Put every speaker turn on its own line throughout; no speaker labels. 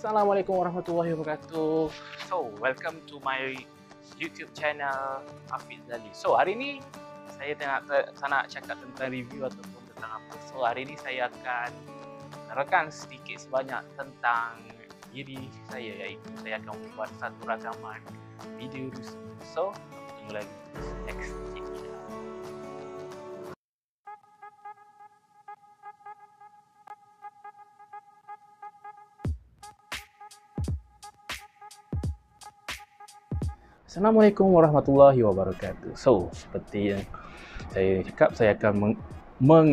Assalamualaikum warahmatullahi wabarakatuh. So, welcome to my YouTube channel Hafiz Zali. So, hari ni saya tengah saya nak cakap tentang review ataupun tentang apa. So, hari ni saya akan menerangkan sedikit sebanyak tentang diri saya iaitu saya akan membuat satu rakaman video tersebut. So, tunggu lagi. Next. Assalamualaikum warahmatullahi wabarakatuh. So, seperti yang saya cakap, saya akan meng, meng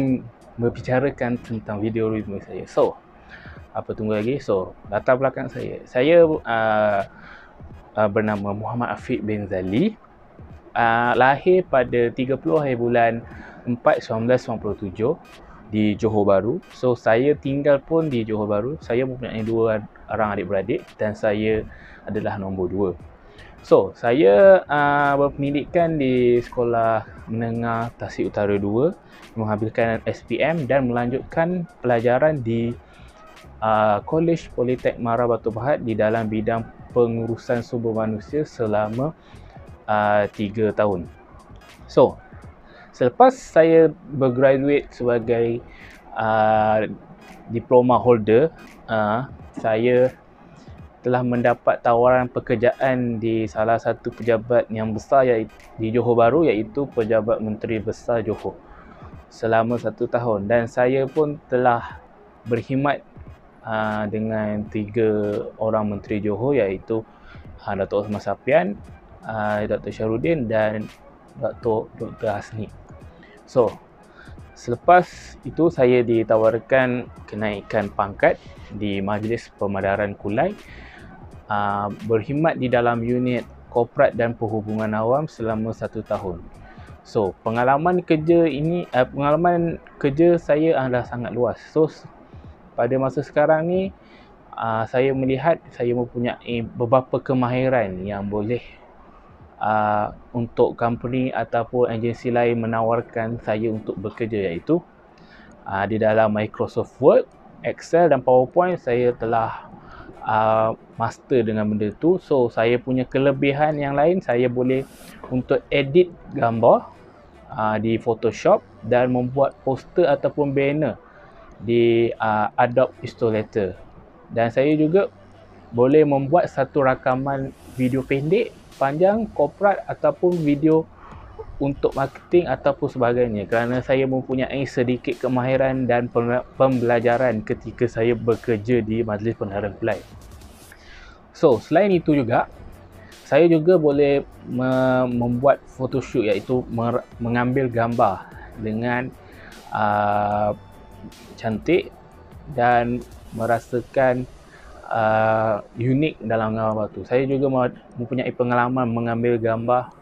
membicarakan tentang video review saya. So, apa tunggu lagi? So, latar belakang saya. Saya uh, uh, bernama Muhammad Afiq bin Zali. Uh, lahir pada 30 hari bulan 4 1997 di Johor Bahru. So, saya tinggal pun di Johor Bahru. Saya mempunyai dua orang adik-beradik dan saya adalah nombor dua. So, saya uh, berpendidikan di Sekolah Menengah Tasik Utara 2 menghabiskan SPM dan melanjutkan pelajaran di uh, College Politek Mara Batu Pahat di dalam bidang pengurusan sumber manusia selama uh, 3 tahun. So, selepas saya bergraduate sebagai uh, diploma holder, uh, saya telah mendapat tawaran pekerjaan di salah satu pejabat yang besar di Johor Bahru iaitu Pejabat Menteri Besar Johor selama satu tahun dan saya pun telah berkhidmat uh, dengan tiga orang Menteri Johor iaitu uh, Datuk Osman Sapian, uh, Dr. Syarudin dan Dr. Dr. Hasni. So, selepas itu saya ditawarkan kenaikan pangkat di Majlis Pemadaran Kulai uh, berkhidmat di dalam unit korporat dan perhubungan awam selama satu tahun. So, pengalaman kerja ini, uh, pengalaman kerja saya adalah sangat luas. So, pada masa sekarang ni, uh, saya melihat saya mempunyai beberapa kemahiran yang boleh uh, untuk company ataupun agensi lain menawarkan saya untuk bekerja iaitu uh, di dalam Microsoft Word, Excel dan PowerPoint saya telah uh, master dengan benda tu. So saya punya kelebihan yang lain saya boleh untuk edit gambar uh, di Photoshop dan membuat poster ataupun banner di uh, Adobe Illustrator dan saya juga boleh membuat satu rakaman video pendek panjang korporat ataupun video untuk marketing ataupun sebagainya kerana saya mempunyai sedikit kemahiran dan pembelajaran ketika saya bekerja di Majlis Penaharan Pelai. So, selain itu juga saya juga boleh me- membuat photoshoot iaitu mer- mengambil gambar dengan uh, cantik dan merasakan uh, unik dalam gambar tu. Saya juga mempunyai pengalaman mengambil gambar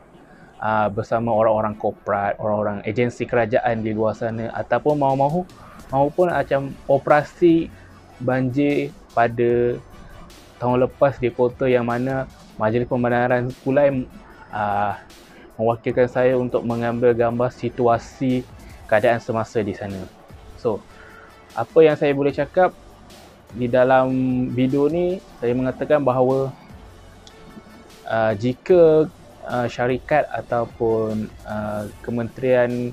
uh, bersama orang-orang korporat, orang-orang agensi kerajaan di luar sana ataupun mahu-mahu maupun macam operasi banjir pada tahun lepas di kota yang mana Majlis Pembenaran Kulai uh, mewakilkan saya untuk mengambil gambar situasi keadaan semasa di sana. So, apa yang saya boleh cakap di dalam video ni saya mengatakan bahawa uh, jika uh, syarikat ataupun uh, kementerian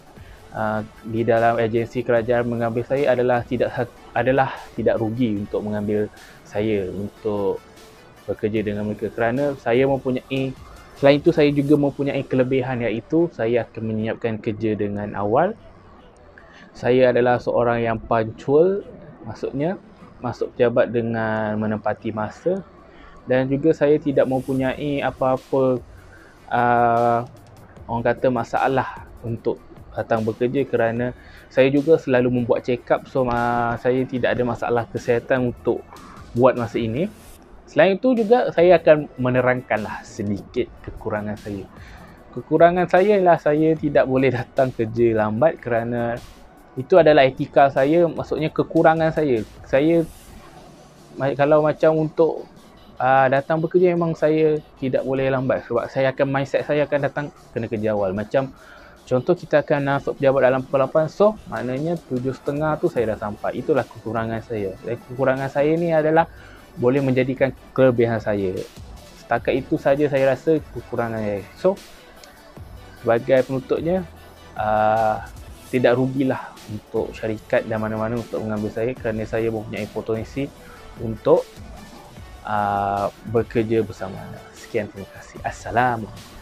uh, di dalam agensi kerajaan mengambil saya adalah tidak adalah tidak rugi untuk mengambil saya untuk bekerja dengan mereka. Kerana saya mempunyai selain itu saya juga mempunyai kelebihan iaitu saya akan menyiapkan kerja dengan awal. Saya adalah seorang yang punctual maksudnya masuk pejabat dengan menempati masa. Dan juga saya tidak mempunyai apa-apa uh, orang kata masalah untuk datang bekerja kerana saya juga selalu membuat check up. So uh, saya tidak ada masalah kesihatan untuk buat masa ini. Selain itu juga saya akan menerangkanlah sedikit kekurangan saya. Kekurangan saya ialah saya tidak boleh datang kerja lambat kerana itu adalah etika saya maksudnya kekurangan saya. Saya kalau macam untuk uh, datang bekerja memang saya tidak boleh lambat sebab saya akan mindset saya akan datang kena kerja awal. Macam contoh kita akan masuk pejabat dalam pukul 8 so maknanya 7.30 tu saya dah sampai. Itulah kekurangan saya. Dan kekurangan saya ni adalah boleh menjadikan kelebihan saya. Setakat itu saja saya rasa kekurangan saya. So sebagai penutupnya uh, tidak rugilah untuk syarikat dan mana-mana untuk mengambil saya kerana saya mempunyai potensi untuk uh, bekerja bersama anda. Sekian terima kasih. Assalamualaikum.